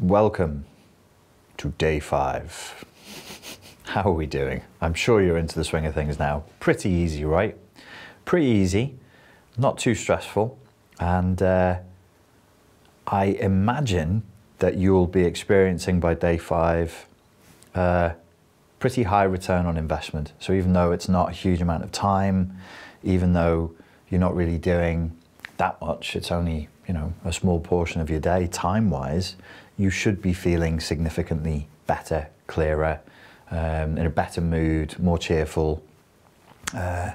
Welcome to day five. How are we doing? I'm sure you're into the swing of things now. Pretty easy, right? Pretty easy, not too stressful, and uh, I imagine that you'll be experiencing by day five uh, pretty high return on investment. So even though it's not a huge amount of time, even though you're not really doing that much, it's only you know a small portion of your day time-wise, you should be feeling significantly better, clearer, um, in a better mood, more cheerful, uh,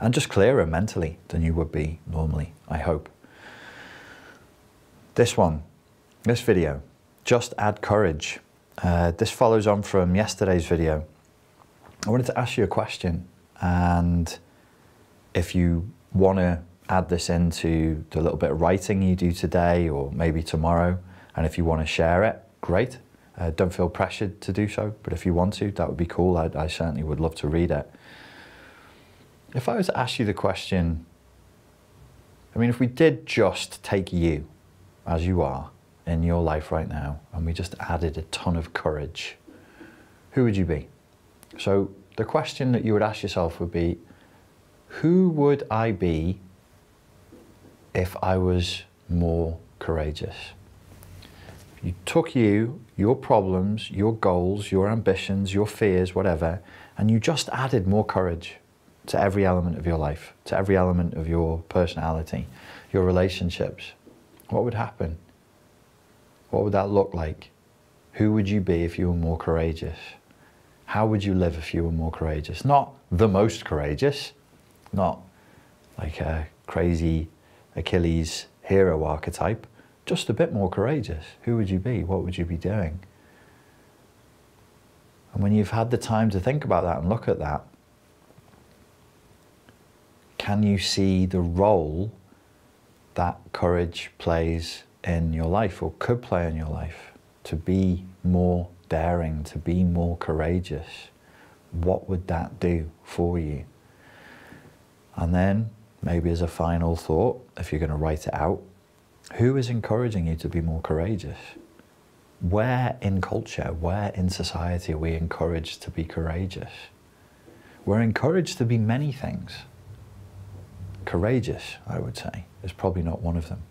and just clearer mentally than you would be normally, I hope. This one, this video, just add courage. Uh, this follows on from yesterday's video. I wanted to ask you a question, and if you want to add this into the little bit of writing you do today or maybe tomorrow, and if you want to share it, great. Uh, don't feel pressured to do so, but if you want to, that would be cool. I, I certainly would love to read it. If I was to ask you the question, I mean, if we did just take you as you are in your life right now, and we just added a ton of courage, who would you be? So the question that you would ask yourself would be, who would I be if I was more courageous? You took you, your problems, your goals, your ambitions, your fears, whatever, and you just added more courage to every element of your life, to every element of your personality, your relationships. What would happen? What would that look like? Who would you be if you were more courageous? How would you live if you were more courageous? Not the most courageous, not like a crazy Achilles hero archetype, just a bit more courageous, who would you be? What would you be doing? And when you've had the time to think about that and look at that, can you see the role that courage plays in your life or could play in your life to be more daring, to be more courageous? What would that do for you? And then, maybe as a final thought, if you're going to write it out, who is encouraging you to be more courageous? Where in culture, where in society are we encouraged to be courageous? We're encouraged to be many things. Courageous, I would say, is probably not one of them.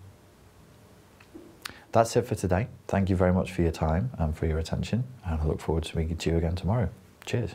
That's it for today. Thank you very much for your time and for your attention, and I look forward to speaking to you again tomorrow. Cheers.